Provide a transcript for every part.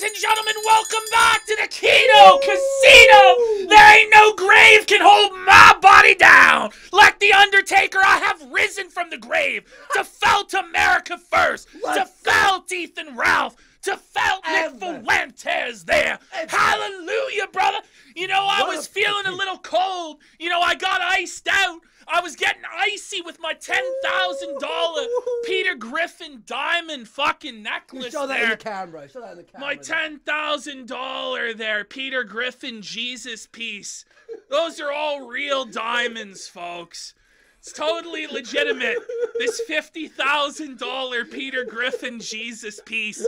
Ladies and gentlemen, welcome back to the Kino Casino! There ain't no grave can hold my body down! Like the Undertaker, I have risen from the grave to felt America first, to felt Ethan Ralph, to felt Nick. Fuentes there. Hallelujah, brother! You know, I was feeling a little cold. You know, I got iced out. I was getting icy with my $10,000 Peter Griffin diamond fucking necklace Show that there. in the camera. Show that in the camera. My ten thousand dollar there, Peter Griffin Jesus piece. Those are all real diamonds, folks. It's totally legitimate. This fifty thousand dollar Peter Griffin Jesus piece.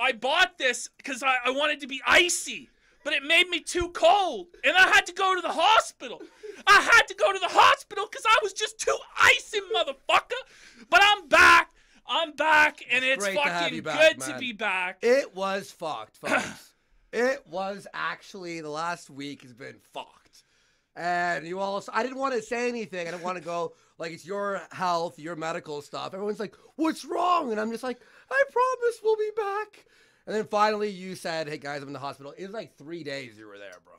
I bought this because I, I wanted to be icy, but it made me too cold, and I had to go to the hospital. I had to go to the hospital because I was just too icy, motherfucker. But I'm back. I'm back, and it's to fucking you back, good to be back. It was fucked, folks. it was actually the last week has been fucked. And you also, I didn't want to say anything. I didn't want to go like it's your health, your medical stuff. Everyone's like, "What's wrong?" And I'm just like, "I promise we'll be back." And then finally, you said, "Hey guys, I'm in the hospital." It was like three days you were there, bro.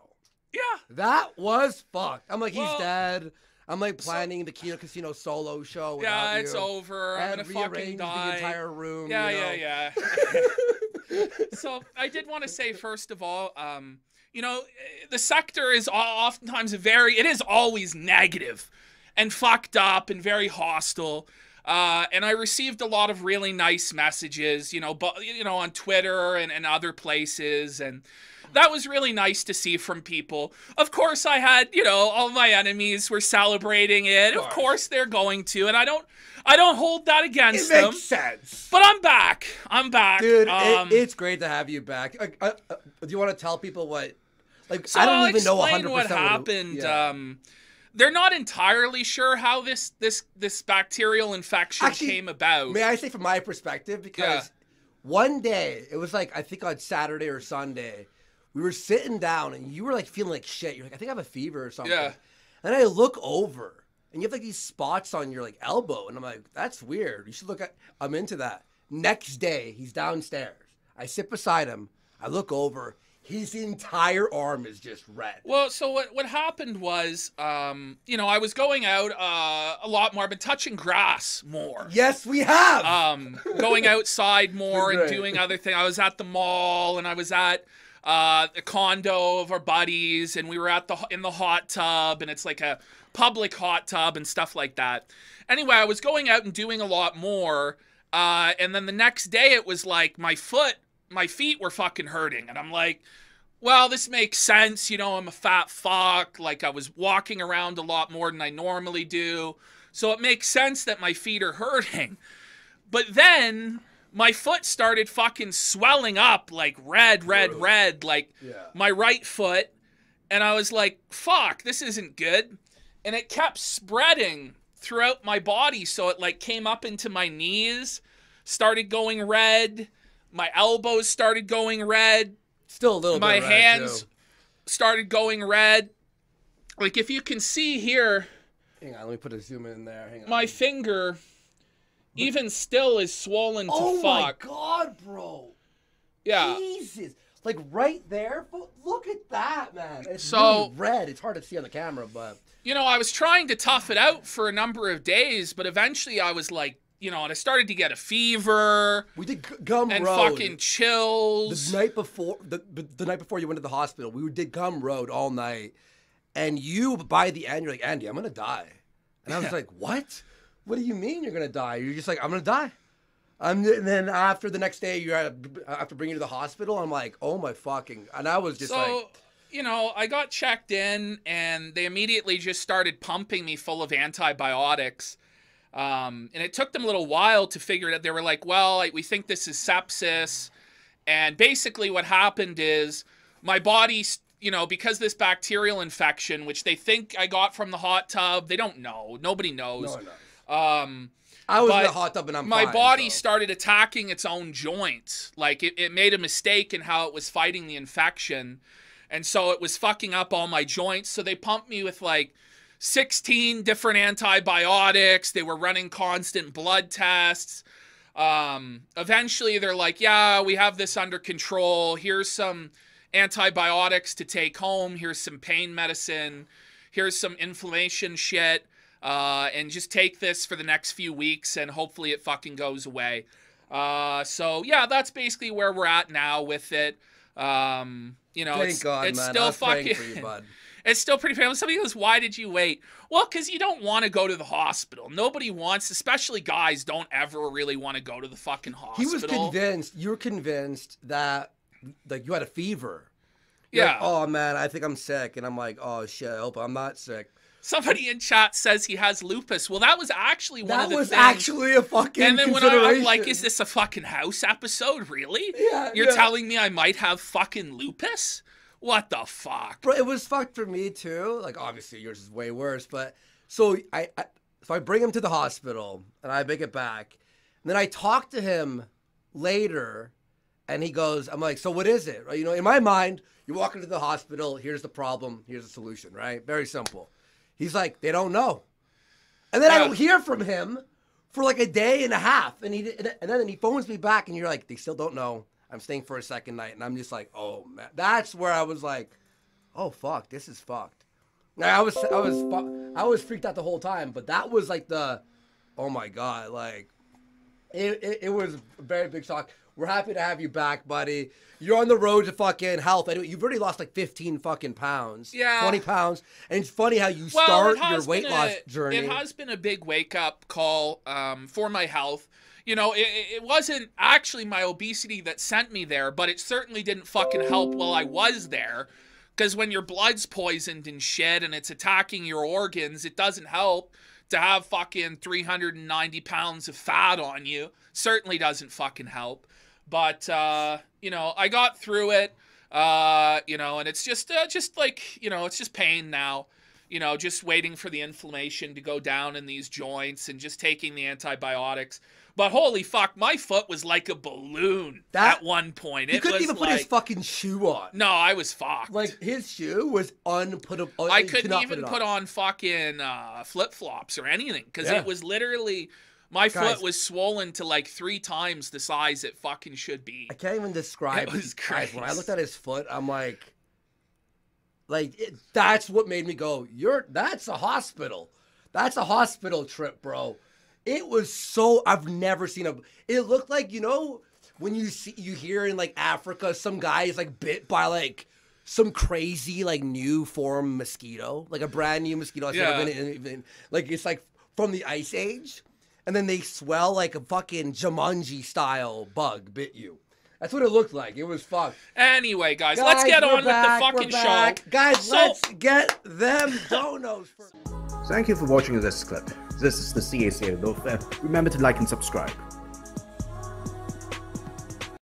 Yeah. That was fucked. I'm like, he's dead. I'm like planning the Kino Casino solo show. Yeah, it's you. over. I'm gonna fucking die. the entire room. yeah, you know? yeah, yeah. so I did want to say first of all, um, you know, the sector is oftentimes very, it is always negative and fucked up and very hostile. Uh, and I received a lot of really nice messages, you know, but you know, on Twitter and, and other places, and that was really nice to see from people. Of course, I had, you know, all my enemies were celebrating it. Of course. course, they're going to, and I don't, I don't hold that It against them. makes sense. But I'm back. I'm back, Dude, Um, it, it's great to have you back. Uh, uh, uh, do you want to tell people what? Like, so I don't I'll even know explain 100% what it- happened. yeah. Um, they're not entirely sure how this this this bacterial infection Actually, came about. May I say from my perspective? Because Yeah. one day, it was like, I think on Saturday or Sunday, we were sitting down and you were like feeling like shit. You're like, I think I have a fever or something. Yeah. And I look over and you have like these spots on your like elbow. And I'm like, that's weird. You should look at, I'm into that. Next day, he's downstairs. I sit beside him. I look over. His entire arm is just red. Well, so what what happened was, um, you know, I was going out uh, a lot more. I've been touching grass more. Yes, we have. um, going outside more and doing other things. I was at the mall and I was at uh, the condo of our buddies, and we were at the in the hot tub, and it's like a public hot tub and stuff like that. Anyway, I was going out and doing a lot more, uh, and then the next day it was like my foot, my feet were fucking hurting, and I'm like. Well, this makes sense. You know, I'm a fat fuck. Like, I was walking around a lot more than I normally do. So it makes sense that my feet are hurting. But then my foot started fucking swelling up like red, red, red, like Yeah. my right foot. And I was like, fuck, this isn't good. And it kept spreading throughout my body. So it like came up into my knees, started going red. My elbows started going red. Still a little My bit red, hands started going red. Like if you can see here, Hang on, let me put a zoom in there. Hang on. my finger even still is swollen to fuck. oh my god, bro. Yeah. Jesus. Like right there. Look at that, man. It's So- really red. It's hard to see on the camera, but You know, I was trying to tough it out for a number of days, but eventually I was like, you know, and I started to get a fever we did Gum and Road. fucking chills. the night before the, the night before you went to the hospital. We did Gum Road all night, and you by the end you're like Andy, I'm gonna die, and I was like, what? What do you mean you're gonna die? You're just like I'm gonna die. I'm, and then after the next day, you're at, after bringing you to the hospital. I'm like, oh my fucking, and I was just so, like, you know, I got checked in and they immediately just started pumping me full of antibiotics. Um, and it took them a little while to figure it out. They were like, well, we think this is sepsis. And basically, what happened is my body, you know, because this bacterial infection, which they think I got from the hot tub, they don't know. Nobody knows. no. Um, I was in the hot tub and I'm my fine, body so. started attacking its own joints. Like it, it made a mistake in how it was fighting the infection. And so it was fucking up all my joints. So they pumped me with like 16 different antibiotics. They were running constant blood tests. Um, eventually, they're like, "Yeah, we have this under control. Here's some antibiotics to take home. Here's some pain medicine. Here's some inflammation shit." Uh, and just take this for the next few weeks, and hopefully it fucking goes away. Uh, so yeah, that's basically where we're at now with it. Um, you know, Thank it's, God, it's man. Still fucking. for you, bud. It's still pretty painful. Somebody goes, "Why did you wait?" Well, because you don't want to go to the hospital. Nobody wants, especially guys, don't ever really want to go to the fucking hospital. He was convinced. You were convinced that like you had a fever. Yeah. You're like, oh man, I think I'm sick, and I'm like, oh shit, I hope I'm not sick. Somebody in chat says he has lupus. Well, that was actually one That of the was things. actually a fucking. and then when I, I'm like, "Is this a fucking house episode? Really? Yeah, You're yeah. telling me I might have fucking lupus? What the fuck?" Bro, it was fucked for me too. Like obviously yours is way worse, but so I, I so I bring him to the hospital and I make it back. And then I talk to him later and he goes, I'm like, so what is it? Right? You know, in my mind, you walk into the hospital, here's the problem, here's the solution, right? Very simple. He's like, they don't know. And then I don't hear from him for like a day and a half. And he and then he phones me back and you're like, they still don't know. I'm staying for a second night. And I'm just like, oh man. That's where I was like, oh fuck, this is fucked. Now, I was I was I was freaked out the whole time, but that was like the, oh my god, like, it, it, it was a very big shock. We're happy to have you back, buddy. You're on the road to fucking health. Anyway, you've already lost like 15 fucking pounds. Yeah. 20 pounds. And it's funny how you Well, start your weight been loss a, journey. It has been a big wake up call um, for my health. You know, it, it wasn't actually my obesity that sent me there, but it certainly didn't fucking help while I was there. Because when your blood's poisoned and shit and it's attacking your organs, it doesn't help to have fucking 390 pounds of fat on you. Certainly doesn't fucking help. But, uh, you know, I got through it. Uh, you know, and it's just, uh, just like, you know, it's just pain now you know, just waiting for the inflammation to go down in these joints and just taking the antibiotics. But holy fuck, my foot was like a balloon That- at one point. he It couldn't even put like, his fucking shoe on. no, I was fucked. Like his shoe was unputable. I could couldn't not even it put on fucking uh, flip flops or anything because Yeah. it was literally my Guys. foot was swollen to like three times the size it fucking should be. I can't even describe. It was guys, When I looked at his foot, I'm like, like it, that's what made me go. You're that's a hospital. That's a hospital trip, bro. It was so I've never seen a. It looked like you know when you see you hear in like Africa some guy is like bit by like some crazy like new form mosquito, like a brand new mosquito. that's never Yeah. been in- in- like it's like from the ice age, and then they swell like a fucking Jumanji style bug bit you. That's what it looked like. It was fucked. Anyway, guys, let's get on back, with the fucking back. show. Guys, So- let's get them donos. For- Thank you for watching this clip. This is the CACA Loaf. Remember to like and subscribe.